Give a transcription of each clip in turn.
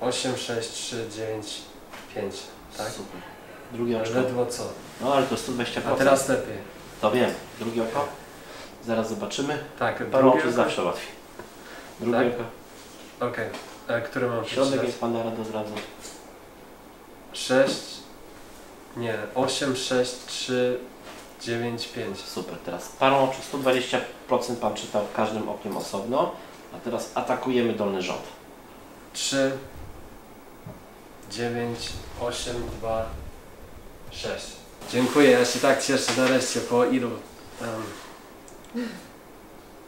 8, 6, 3, 9, 5. Tak? Super. Drugie oczko. Ledwo co. No ale to 120%. A teraz lepiej. To wiem. Drugie oko. Zaraz zobaczymy. Tak, oczu oko? zawsze łatwiej. Drugie Tak? oko. Okej. A Które mam Środek przeczytać? jak Pan da radę zdradzać. 6, nie, 8, 6, 3, 9, 5. Super. Teraz parą oczu 120% Pan czytał każdym okiem osobno. A teraz atakujemy dolny rząd. 3, 9, 8, 2, 6. Dziękuję, ja się tak cieszę nareszcie po ilu? Um,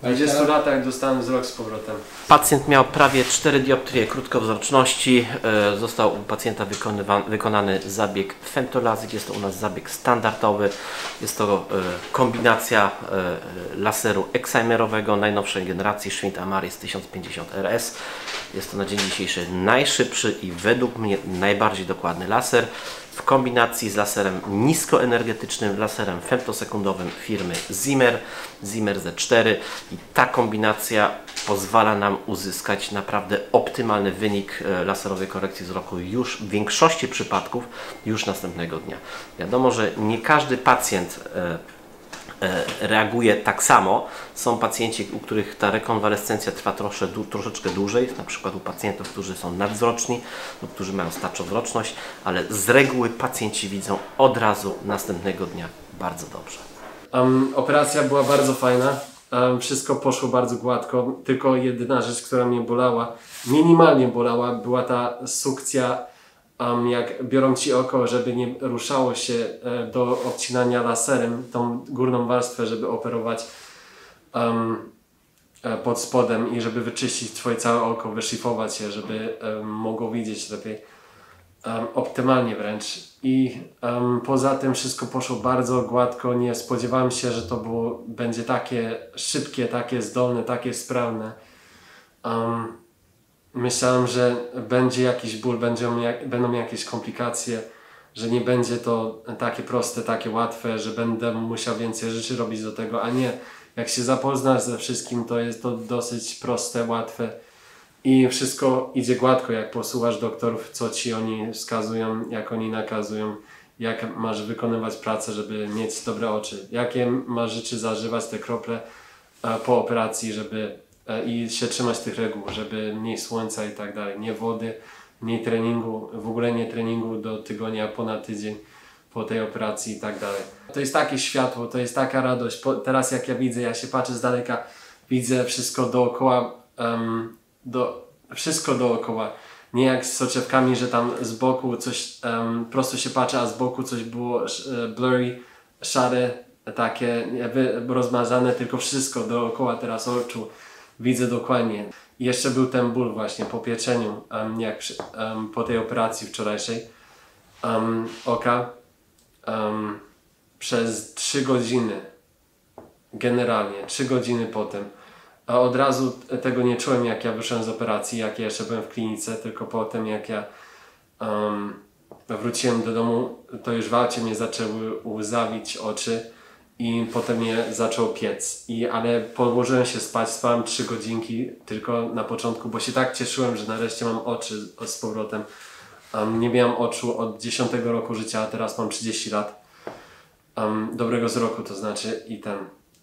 20 latach dostałem wzrok z powrotem. Pacjent miał prawie 4 dioptrie krótkowzroczności. E, Został u pacjenta wykonany zabieg femtolazyk. Jest to u nas zabieg standardowy. Jest to e, kombinacja e, laseru excimerowego najnowszej generacji Schmidt Amaris 1050 RS. Jest to na dzień dzisiejszy najszybszy i według mnie najbardziej dokładny laser w kombinacji z laserem niskoenergetycznym, laserem femtosekundowym firmy Zimmer, Zimmer Z4 i ta kombinacja pozwala nam uzyskać naprawdę optymalny wynik e, laserowej korekcji wzroku już w większości przypadków już następnego dnia. Wiadomo, że nie każdy pacjent e, reaguje tak samo. Są pacjenci, u których ta rekonwalescencja trwa trosze, du, troszeczkę dłużej, na przykład u pacjentów, którzy są nadwzroczni lub którzy mają starczowzroczność, ale z reguły pacjenci widzą od razu następnego dnia bardzo dobrze. Um, operacja była bardzo fajna. Um, wszystko poszło bardzo gładko. Tylko jedyna rzecz, która mnie bolała, minimalnie bolała, była ta sukcja, um, jak biorą ci oko, żeby nie ruszało się e, do obcinania laserem, tą górną warstwę, żeby operować um, e, pod spodem i żeby wyczyścić twoje całe oko, wyszlifować je, żeby um, mogło widzieć lepiej um, optymalnie wręcz. I poza tym wszystko poszło bardzo gładko. Nie spodziewałem się, że to było, będzie takie szybkie, takie zdolne, takie sprawne. Um, myślałem, że będzie jakiś ból, jak, będą jakieś komplikacje, że nie będzie to takie proste, takie łatwe, że będę musiał więcej rzeczy robić do tego, a nie. Jak się zapoznasz ze wszystkim, to jest to dosyć proste, łatwe i wszystko idzie gładko, jak posłuchasz doktorów, co ci oni wskazują, jak oni nakazują, jak masz wykonywać pracę, żeby mieć dobre oczy, jakie masz rzeczy zażywać, te krople e, po operacji, żeby i się trzymać tych reguł, żeby mniej słońca i tak dalej, nie wody, mniej treningu, w ogóle nie treningu do tygodnia, ponad tydzień po tej operacji i tak dalej. To jest takie światło, to jest taka radość. Po, teraz jak ja widzę, ja się patrzę z daleka, widzę wszystko dookoła, em, do, wszystko dookoła. Nie jak z soczewkami, że tam z boku coś em, prosto się patrzy, a z boku coś było e, blurry, szare, takie rozmazane, tylko wszystko dookoła teraz oczu widzę dokładnie. Jeszcze był ten ból właśnie po pieczeniu, em, jak em, po tej operacji wczorajszej um, oka um, przez 3 godziny. Generalnie, 3 godziny potem. A od razu tego nie czułem, jak ja wyszedłem z operacji, jak ja jeszcze byłem w klinice, tylko potem, jak ja um, wróciłem do domu, to już w aucie mnie zaczęły łzawić oczy i potem mnie zaczął piec. I, ale położyłem się spać, spałem 3 godzinki tylko na początku, bo się tak cieszyłem, że nareszcie mam oczy z powrotem. Um, nie miałem oczu od 10 roku życia, a teraz mam 30 lat. Um, dobrego wzroku to znaczy i ten.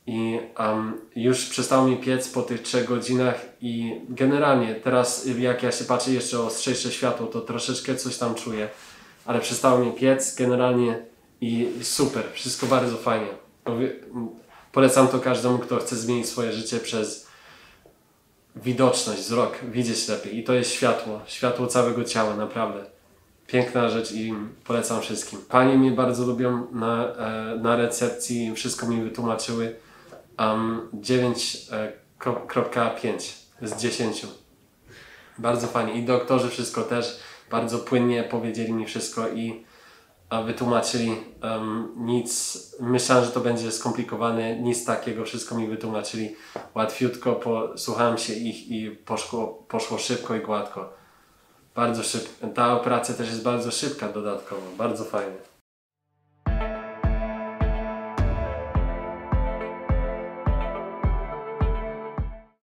I um, już przestał mi piec po tych 3 godzinach i generalnie teraz jak ja się patrzę jeszcze ostrzejsze światło, to troszeczkę coś tam czuję. Ale przestało mi piec generalnie i super, wszystko bardzo fajnie. Polecam to każdemu, kto chce zmienić swoje życie przez widoczność, wzrok, widzieć lepiej. I to jest światło, światło całego ciała, naprawdę. Piękna rzecz i polecam wszystkim. Panie mnie bardzo lubią na, e, na recepcji, wszystko mi wytłumaczyły. Um, 9.5 z 10. Bardzo fajnie. I doktorzy wszystko też bardzo płynnie powiedzieli mi wszystko i wytłumaczyli um, nic. Myślałem, że to będzie skomplikowane, nic takiego, wszystko mi wytłumaczyli łatwiutko. Posłuchałem się ich i poszło, poszło szybko i gładko. Bardzo szybko. Ta operacja też jest bardzo szybka dodatkowo, bardzo fajnie.